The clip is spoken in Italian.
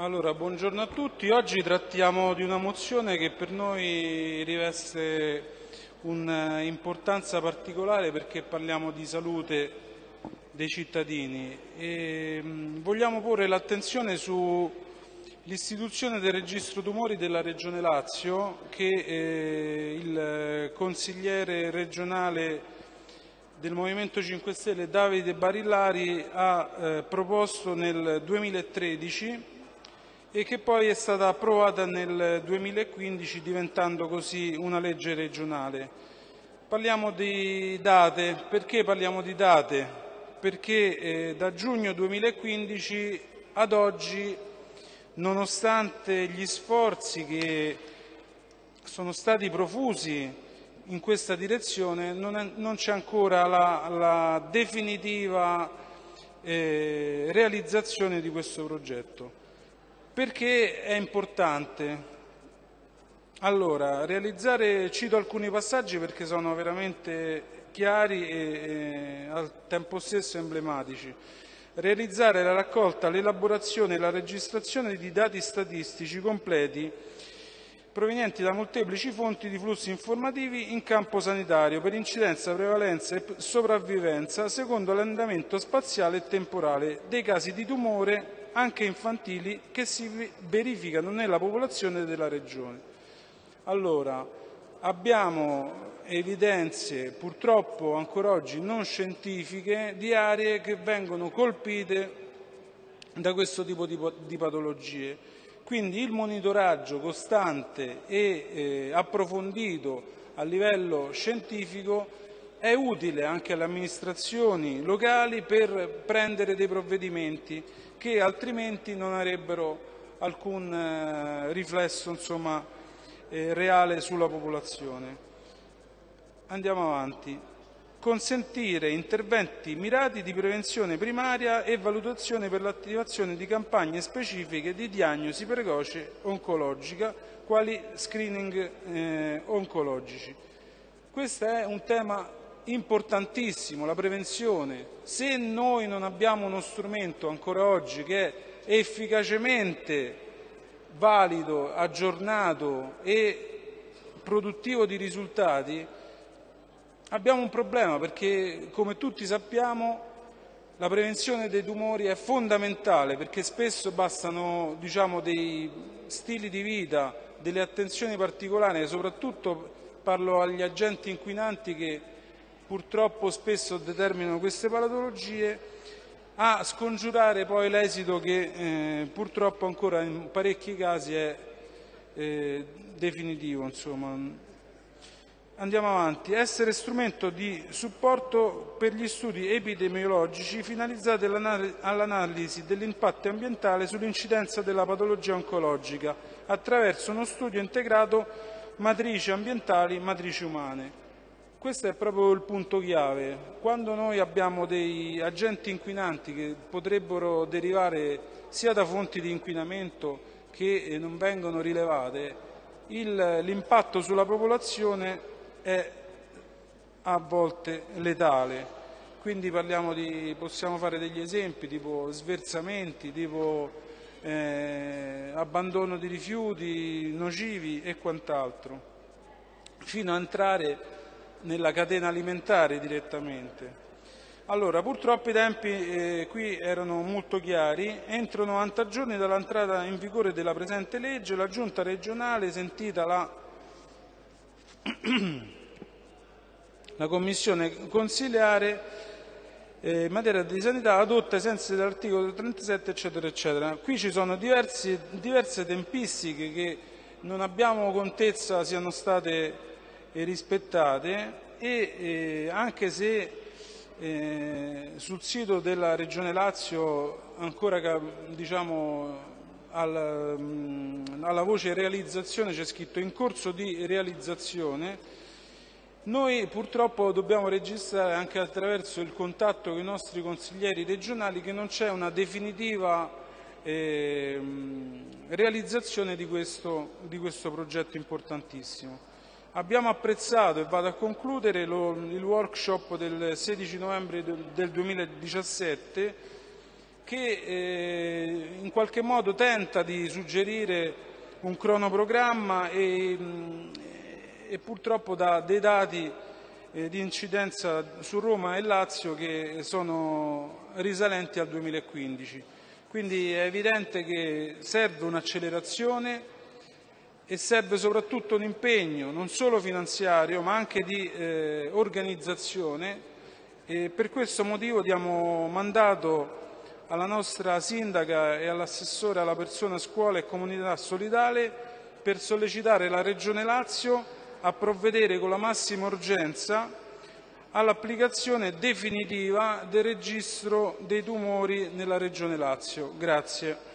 Allora, buongiorno a tutti. Oggi trattiamo di una mozione che per noi riveste un'importanza particolare perché parliamo di salute dei cittadini e mh, vogliamo porre l'attenzione sull'istituzione del registro tumori della Regione Lazio che eh, il consigliere regionale del Movimento 5 Stelle Davide Barillari ha eh, proposto nel 2013 e che poi è stata approvata nel 2015 diventando così una legge regionale. Parliamo di date, perché parliamo di date? Perché eh, da giugno 2015 ad oggi, nonostante gli sforzi che sono stati profusi in questa direzione, non, c'è ancora la, la definitiva eh, realizzazione di questo progetto. Perché è importante? Allora, realizzare, cito alcuni passaggi perché sono veramente chiari e, e al tempo stesso emblematici. Realizzare la raccolta, l'elaborazione e la registrazione di dati statistici completi provenienti da molteplici fonti di flussi informativi in campo sanitario per incidenza, prevalenza e sopravvivenza secondo l'andamento spaziale e temporale dei casi di tumore anche infantili che si verificano nella popolazione della Regione. Allora, abbiamo evidenze purtroppo ancora oggi non scientifiche di aree che vengono colpite da questo tipo di patologie. Quindi il monitoraggio costante e eh, approfondito a livello scientifico è utile anche alle amministrazioni locali per prendere dei provvedimenti che altrimenti non avrebbero alcun eh, riflesso insomma, eh, reale sulla popolazione. Andiamo avanti. Consentire interventi mirati di prevenzione primaria e valutazione per l'attivazione di campagne specifiche di diagnosi precoce oncologica, quali screening eh, oncologici. Questo è un tema importantissimo, la prevenzione. Se noi non abbiamo uno strumento ancora oggi che è efficacemente valido, aggiornato e produttivo di risultati, abbiamo un problema perché, come tutti sappiamo, la prevenzione dei tumori è fondamentale perché spesso bastano diciamo, dei stili di vita, delle attenzioni particolari, soprattutto parlo agli agenti inquinanti che purtroppo spesso determinano queste patologie, a scongiurare poi l'esito che eh, purtroppo ancora in parecchi casi è eh, definitivo. Insomma. Andiamo avanti. Essere strumento di supporto per gli studi epidemiologici finalizzati all'analisi dell'impatto ambientale sull'incidenza della patologia oncologica attraverso uno studio integrato matrici ambientali, matrici umane. Questo è proprio il punto chiave. Quando noi abbiamo dei agenti inquinanti che potrebbero derivare sia da fonti di inquinamento che eh, non vengono rilevate, l'impatto sulla popolazione è a volte letale. Quindi di, possiamo fare degli esempi tipo sversamenti, tipo eh, abbandono di rifiuti nocivi e quant'altro, fino a entrare nella catena alimentare direttamente. Allora, purtroppo i tempi eh, qui erano molto chiari. Entro 90 giorni dall'entrata in vigore della presente legge, la Giunta regionale, sentita la, la Commissione consiliare eh, in materia di sanità, adotta ai sensi dell'articolo 37, eccetera, eccetera. Qui ci sono diversi, diverse tempistiche che non abbiamo contezza siano state rispettate e eh, anche se eh, sul sito della Regione Lazio ancora diciamo, alla, alla voce realizzazione c'è scritto in corso di realizzazione, noi purtroppo dobbiamo registrare anche attraverso il contatto con i nostri consiglieri regionali che non c'è una definitiva eh, realizzazione di questo, di questo progetto importantissimo. Abbiamo apprezzato, e vado a concludere, lo, il workshop del 16 novembre del 2017 che eh, in qualche modo tenta di suggerire un cronoprogramma e, e purtroppo dà dei dati eh, di incidenza su Roma e Lazio che sono risalenti al 2015. Quindi è evidente che serve un'accelerazione e serve soprattutto un impegno non solo finanziario ma anche di eh, organizzazione e per questo motivo diamo mandato alla nostra sindaca e all'assessore alla persona, scuola e comunità solidale per sollecitare la Regione Lazio a provvedere con la massima urgenza all'applicazione definitiva del registro dei tumori nella Regione Lazio. Grazie.